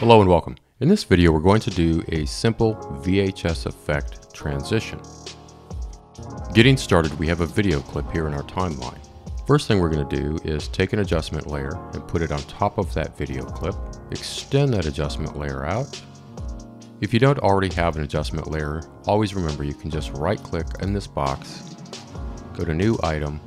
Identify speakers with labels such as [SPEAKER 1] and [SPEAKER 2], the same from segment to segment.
[SPEAKER 1] Hello and welcome. In this video we're going to do a simple VHS effect transition. Getting started we have a video clip here in our timeline. First thing we're going to do is take an adjustment layer and put it on top of that video clip. Extend that adjustment layer out. If you don't already have an adjustment layer, always remember you can just right click in this box, go to new item,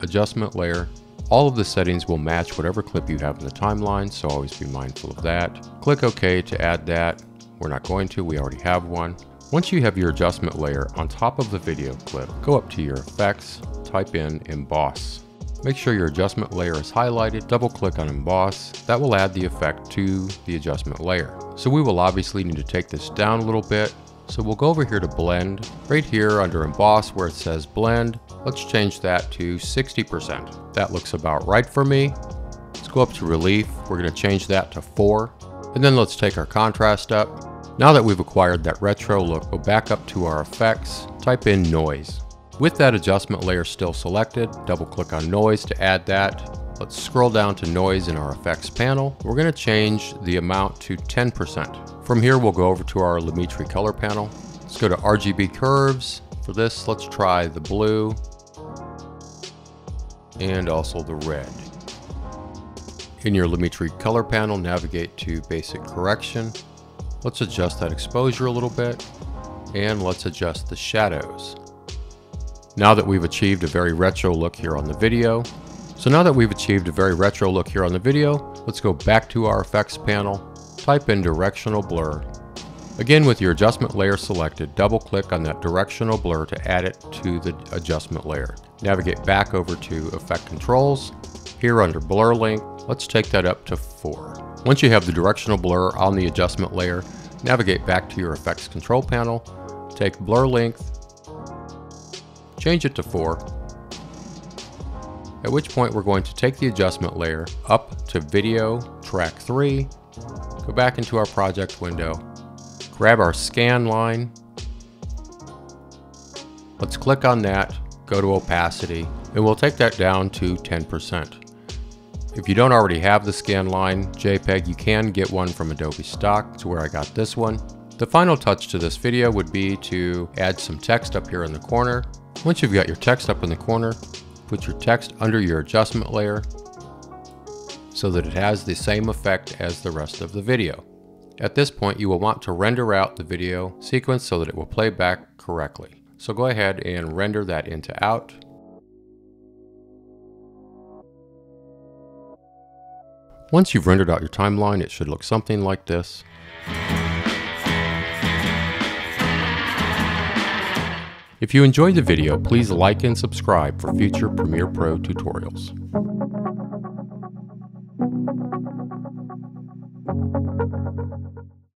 [SPEAKER 1] adjustment layer, all of the settings will match whatever clip you have in the timeline, so always be mindful of that. Click OK to add that. We're not going to, we already have one. Once you have your adjustment layer on top of the video clip, go up to your effects, type in emboss. Make sure your adjustment layer is highlighted, double click on emboss. That will add the effect to the adjustment layer. So we will obviously need to take this down a little bit. So we'll go over here to blend. Right here under emboss where it says blend, let's change that to 60%. That looks about right for me. Let's go up to relief. We're gonna change that to four. And then let's take our contrast up. Now that we've acquired that retro look, go back up to our effects, type in noise. With that adjustment layer still selected, double click on noise to add that. Let's scroll down to noise in our effects panel. We're gonna change the amount to 10%. From here, we'll go over to our Lumetri color panel. Let's go to RGB curves. For this, let's try the blue and also the red. In your Lumetri color panel, navigate to basic correction. Let's adjust that exposure a little bit and let's adjust the shadows. Now that we've achieved a very retro look here on the video, so now that we've achieved a very retro look here on the video, let's go back to our effects panel, type in directional blur. Again with your adjustment layer selected, double click on that directional blur to add it to the adjustment layer. Navigate back over to effect controls. Here under blur length, let's take that up to 4. Once you have the directional blur on the adjustment layer, navigate back to your effects control panel, take blur length, change it to 4, at which point we're going to take the adjustment layer up to video track 3, go back into our project window, grab our scan line, let's click on that, go to opacity, and we'll take that down to 10%. If you don't already have the scan line JPEG, you can get one from Adobe Stock. to where I got this one. The final touch to this video would be to add some text up here in the corner. Once you've got your text up in the corner, put your text under your adjustment layer so that it has the same effect as the rest of the video. At this point, you will want to render out the video sequence so that it will play back correctly. So go ahead and render that into out. Once you've rendered out your timeline, it should look something like this. If you enjoyed the video, please like and subscribe for future Premiere Pro tutorials.